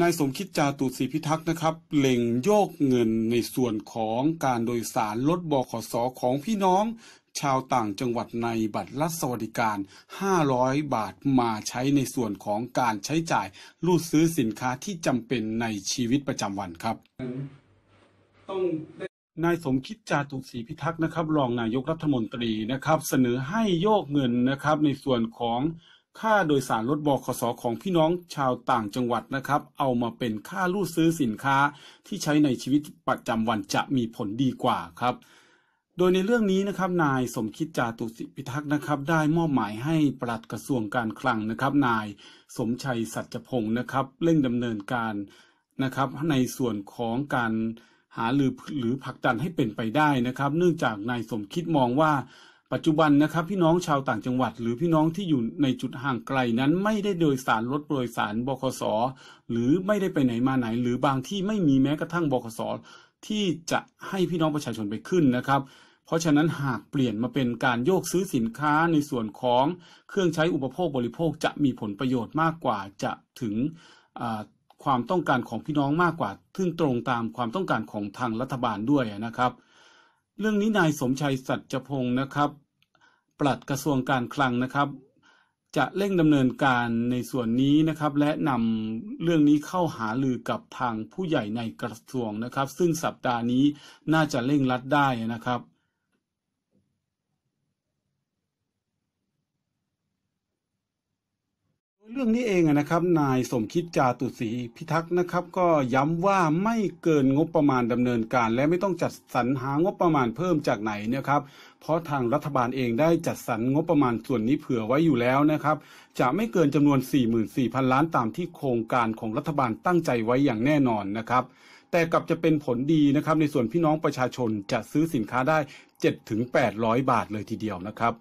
นายสมคิดจาตุศรีพิทักษ์นะครับเล็งโยกเงินในส่วนของการโดยสารลดบขสของพี่น้อง ชาวต่างจังหวัดในบัตรรัฐสวัสดิการ 500 บาทมาใช้ในส่วนของการใช้จ่ายรูดซื้อสินค้าที่จำเป็นในชีวิตประจำวันครับ ต้องนายสมคิดจาตุศรีพิทักษ์นะครับรองนายกรัฐมนตรีนะครับ เสนอให้โยกเงินนะครับในส่วนของ ค่าโดยสารรถบขสของพี่น้องชาวต่างจังหวัดนะครับ เอามาเป็นค่ารูดซื้อสินค้าที่ใช้ในชีวิตประจำวันจะมีผลดีกว่าครับ โดยในเรื่องนี้นะครับนายสมคิดจาตุศรีพิทักษ์นะครับ ได้มอบหมายให้ปลัดกระทรวงการคลังนะครับ นายสมชัยสัจพงศ์นะครับ เร่งดำเนินการนะครับในส่วนของการหาหรือหรือผลักดันให้เป็นไปได้นะครับ เนื่องจากนายสมคิดมองว่า ปัจจุบันนะครับพี่น้องชาวต่างจังหวัด หรือพี่น้องที่อยู่ในจุดห่างไกลนั้นไม่ได้โดยสารรถโดยสารบขสหรือไม่ได้ไปไหนมาไหน หรือบางที่ไม่มีแม้กระทั่งบขสที่จะให้พี่น้องประชาชนไปขึ้นนะครับ เพราะฉะนั้นหากเปลี่ยนมาเป็นการโยกซื้อสินค้าในส่วนของเครื่องใช้อุปโภคบริโภคจะมีผลประโยชน์มากกว่าจะถึงความต้องการของพี่น้องมากกว่าซึ่งตรงตามความต้องการของทางรัฐบาลด้วยนะครับ เรื่องนี้นายสมชัยสัจพงศ์นะครับ ปลัดกระทรวงการคลังนะครับ จะเร่งดำเนินการในส่วนนี้นะครับ และนำเรื่องนี้เข้าหาลือกับทางผู้ใหญ่ในกระทรวงนะครับ ซึ่งสัปดาห์นี้น่าจะเร่งรัดได้นะครับ เรื่องนี้เองนะครับ นายสมคิดจาตุศรีพิทักษ์นะครับ ก็ย้ำว่าไม่เกินงบประมาณดำเนินการ และไม่ต้องจัดสรรหางบประมาณเพิ่มจากไหนนะครับ เพราะทางรัฐบาลเองได้จัดสรรงบประมาณส่วนนี้เผื่อไว้อยู่แล้วนะครับ จะไม่เกินจำนวน 44,000 ล้านตามที่โครงการของรัฐบาลตั้งใจไว้อย่างแน่นอนนะครับ แต่กลับจะเป็นผลดีนะครับ ในส่วนพี่น้องประชาชนจะซื้อสินค้าได้ 7-800 บาทเลยทีเดียวนะครับ